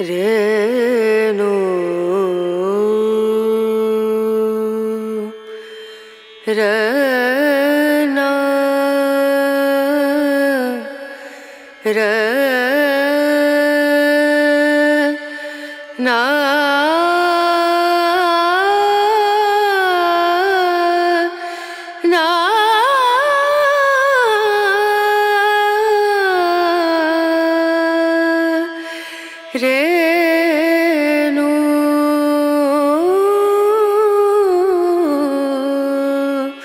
रेणु। रना र ना रे